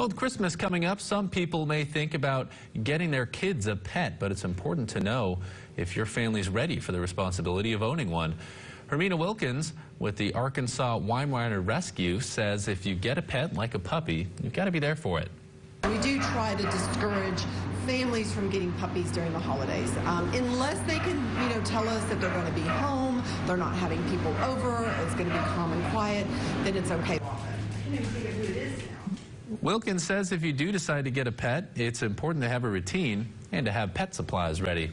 Well, with Christmas coming up, some people may think about getting their kids a pet, but it's important to know if your family's ready for the responsibility of owning one. Hermina Wilkins with the Arkansas Weimaraner Rescue says if you get a pet like a puppy, you've got to be there for it. We do try to discourage families from getting puppies during the holidays. Um, unless they can, you know, tell us that they're going to be home, they're not having people over, it's going to be calm and quiet, then it's okay. Wilkins says if you do decide to get a pet, it's important to have a routine and to have pet supplies ready.